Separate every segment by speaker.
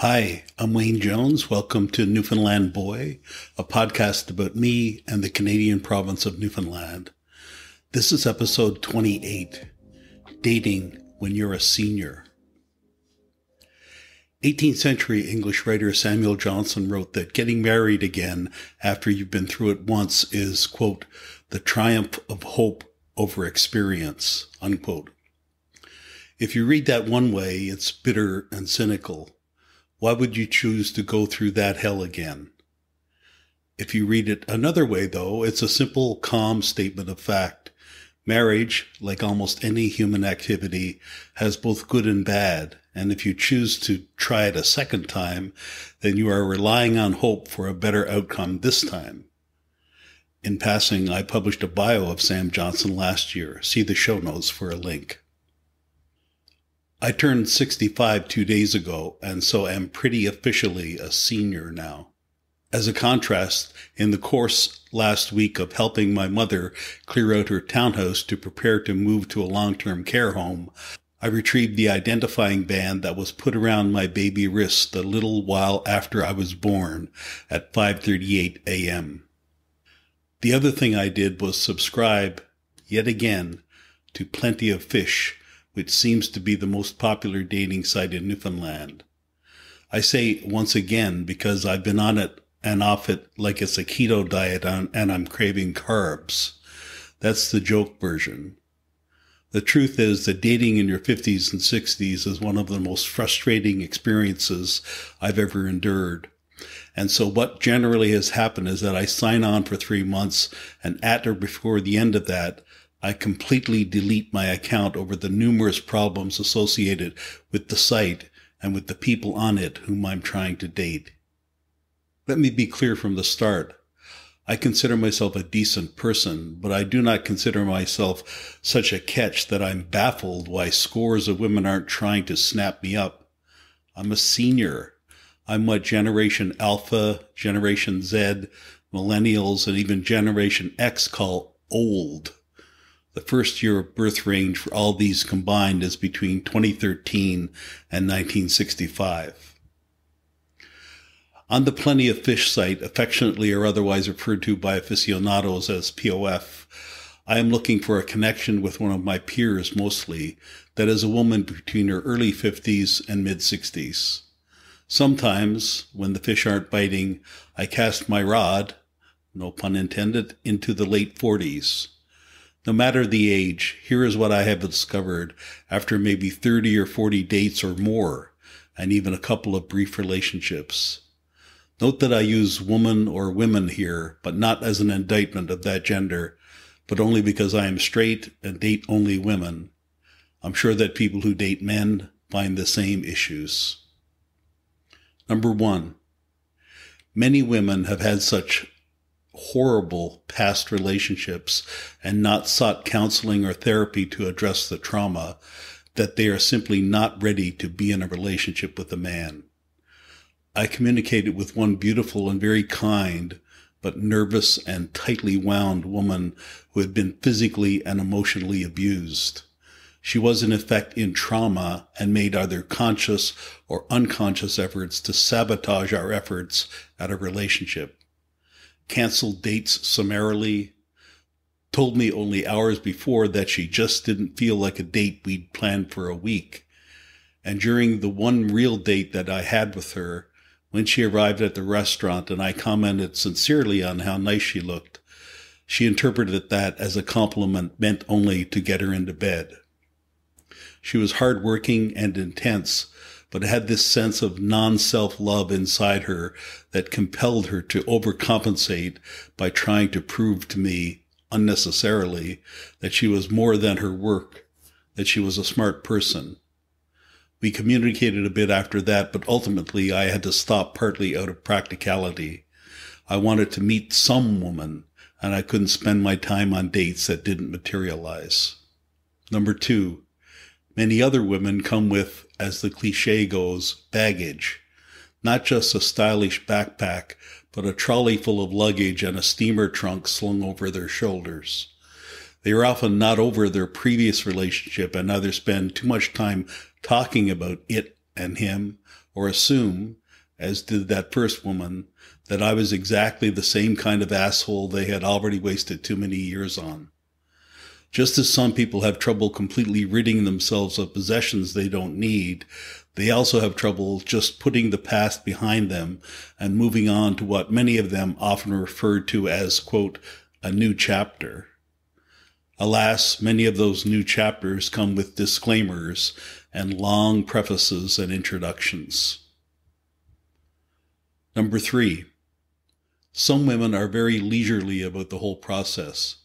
Speaker 1: Hi, I'm Wayne Jones. Welcome to Newfoundland Boy, a podcast about me and the Canadian province of Newfoundland. This is episode 28 Dating When You're a Senior. 18th century English writer Samuel Johnson wrote that getting married again after you've been through it once is, quote, the triumph of hope over experience, unquote. If you read that one way, it's bitter and cynical. Why would you choose to go through that hell again? If you read it another way, though, it's a simple, calm statement of fact. Marriage, like almost any human activity, has both good and bad, and if you choose to try it a second time, then you are relying on hope for a better outcome this time. In passing, I published a bio of Sam Johnson last year. See the show notes for a link. I turned 65 two days ago, and so am pretty officially a senior now. As a contrast, in the course last week of helping my mother clear out her townhouse to prepare to move to a long-term care home, I retrieved the identifying band that was put around my baby wrist a little while after I was born at 5:38 a.m. The other thing I did was subscribe yet again to Plenty of Fish which seems to be the most popular dating site in Newfoundland. I say once again because I've been on it and off it like it's a keto diet and I'm craving carbs. That's the joke version. The truth is that dating in your 50s and 60s is one of the most frustrating experiences I've ever endured. And so what generally has happened is that I sign on for three months and at or before the end of that, I completely delete my account over the numerous problems associated with the site and with the people on it whom I'm trying to date. Let me be clear from the start. I consider myself a decent person, but I do not consider myself such a catch that I'm baffled why scores of women aren't trying to snap me up. I'm a senior. I'm what Generation Alpha, Generation Z, Millennials, and even Generation X call old. The first year of birth range for all these combined is between 2013 and 1965. On the Plenty of Fish site, affectionately or otherwise referred to by aficionados as POF, I am looking for a connection with one of my peers mostly, that is a woman between her early 50s and mid 60s. Sometimes, when the fish aren't biting, I cast my rod, no pun intended, into the late 40s. No matter the age, here is what I have discovered after maybe 30 or 40 dates or more, and even a couple of brief relationships. Note that I use woman or women here, but not as an indictment of that gender, but only because I am straight and date only women. I'm sure that people who date men find the same issues. Number one, many women have had such horrible past relationships and not sought counseling or therapy to address the trauma, that they are simply not ready to be in a relationship with a man. I communicated with one beautiful and very kind, but nervous and tightly wound woman who had been physically and emotionally abused. She was in effect in trauma and made either conscious or unconscious efforts to sabotage our efforts at a relationship canceled dates summarily, told me only hours before that she just didn't feel like a date we'd planned for a week. And during the one real date that I had with her, when she arrived at the restaurant and I commented sincerely on how nice she looked, she interpreted that as a compliment meant only to get her into bed. She was hardworking and intense, but had this sense of non-self love inside her that compelled her to overcompensate by trying to prove to me unnecessarily that she was more than her work, that she was a smart person. We communicated a bit after that, but ultimately I had to stop partly out of practicality. I wanted to meet some woman, and I couldn't spend my time on dates that didn't materialize. Number two, many other women come with as the cliche goes, baggage. Not just a stylish backpack, but a trolley full of luggage and a steamer trunk slung over their shoulders. They are often not over their previous relationship and either spend too much time talking about it and him or assume, as did that first woman, that I was exactly the same kind of asshole they had already wasted too many years on. Just as some people have trouble completely ridding themselves of possessions they don't need, they also have trouble just putting the past behind them and moving on to what many of them often refer to as, quote, a new chapter. Alas, many of those new chapters come with disclaimers and long prefaces and introductions. Number three, some women are very leisurely about the whole process.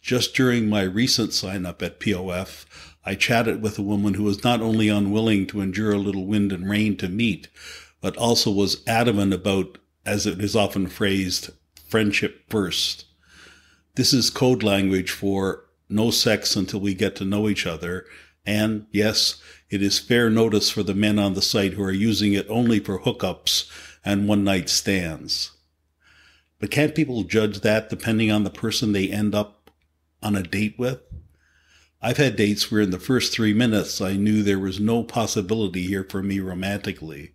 Speaker 1: Just during my recent sign up at POF, I chatted with a woman who was not only unwilling to endure a little wind and rain to meet, but also was adamant about, as it is often phrased, friendship first. This is code language for no sex until we get to know each other. And yes, it is fair notice for the men on the site who are using it only for hookups and one night stands. But can't people judge that depending on the person they end up on a date with? I've had dates where in the first three minutes I knew there was no possibility here for me romantically.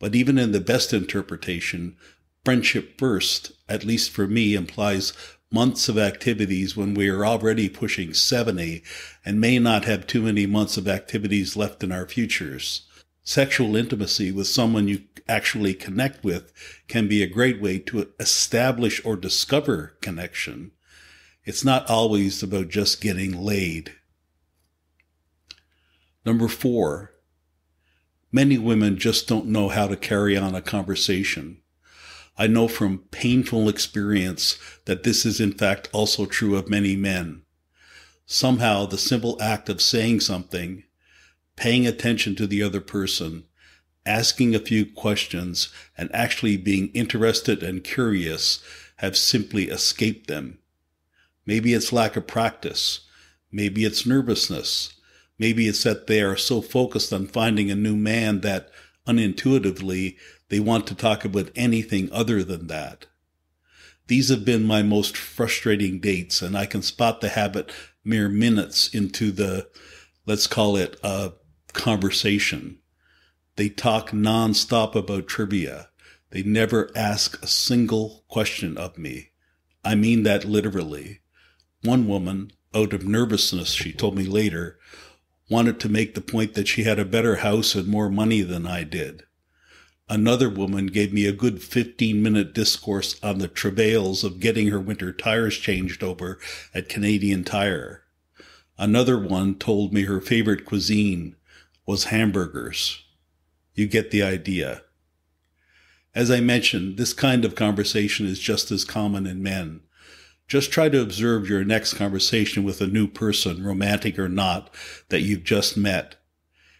Speaker 1: But even in the best interpretation, friendship first, at least for me, implies months of activities when we are already pushing 70 and may not have too many months of activities left in our futures. Sexual intimacy with someone you actually connect with can be a great way to establish or discover connection. It's not always about just getting laid. Number four, many women just don't know how to carry on a conversation. I know from painful experience that this is in fact also true of many men. Somehow the simple act of saying something, paying attention to the other person, asking a few questions, and actually being interested and curious have simply escaped them. Maybe it's lack of practice. Maybe it's nervousness. Maybe it's that they are so focused on finding a new man that unintuitively they want to talk about anything other than that. These have been my most frustrating dates, and I can spot the habit mere minutes into the, let's call it a conversation. They talk nonstop about trivia. They never ask a single question of me. I mean that literally. One woman, out of nervousness, she told me later, wanted to make the point that she had a better house and more money than I did. Another woman gave me a good 15 minute discourse on the travails of getting her winter tires changed over at Canadian Tire. Another one told me her favorite cuisine was hamburgers. You get the idea. As I mentioned, this kind of conversation is just as common in men. Just try to observe your next conversation with a new person, romantic or not, that you've just met.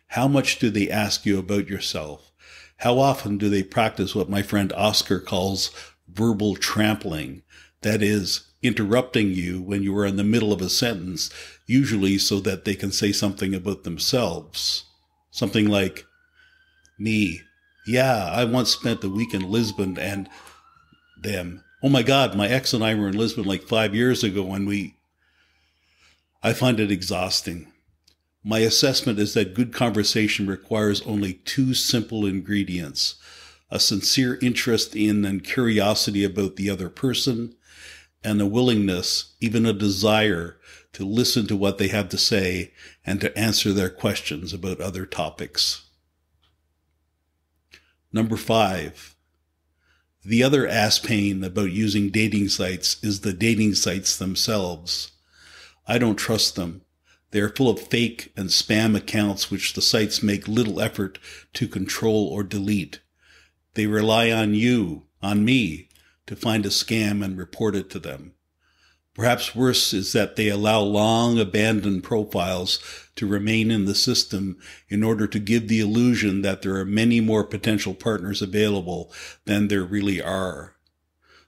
Speaker 1: How much do they ask you about yourself? How often do they practice what my friend Oscar calls verbal trampling? That is, interrupting you when you are in the middle of a sentence, usually so that they can say something about themselves. Something like, me. Yeah, I once spent a week in Lisbon and them oh my God, my ex and I were in Lisbon like five years ago and we, I find it exhausting. My assessment is that good conversation requires only two simple ingredients a sincere interest in and curiosity about the other person, and a willingness, even a desire, to listen to what they have to say and to answer their questions about other topics. Number five, the other ass pain about using dating sites is the dating sites themselves. I don't trust them. They are full of fake and spam accounts which the sites make little effort to control or delete. They rely on you, on me, to find a scam and report it to them. Perhaps worse is that they allow long abandoned profiles to remain in the system in order to give the illusion that there are many more potential partners available than there really are.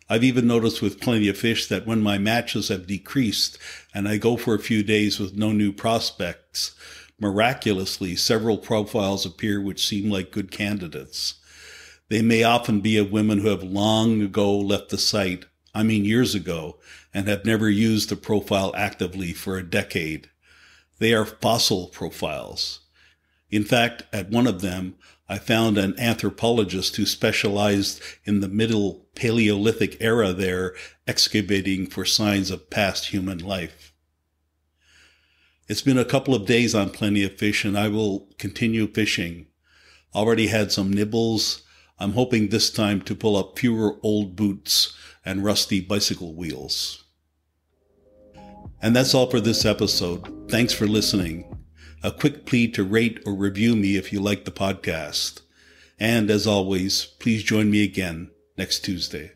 Speaker 1: I've even noticed with plenty of fish that when my matches have decreased and I go for a few days with no new prospects, miraculously several profiles appear which seem like good candidates. They may often be of women who have long ago left the site I mean years ago, and have never used the profile actively for a decade. They are fossil profiles. In fact, at one of them, I found an anthropologist who specialized in the middle Paleolithic era there, excavating for signs of past human life. It's been a couple of days on Plenty of Fish, and I will continue fishing. Already had some nibbles. I'm hoping this time to pull up fewer old boots and rusty bicycle wheels. And that's all for this episode. Thanks for listening. A quick plea to rate or review me if you like the podcast. And as always, please join me again next Tuesday.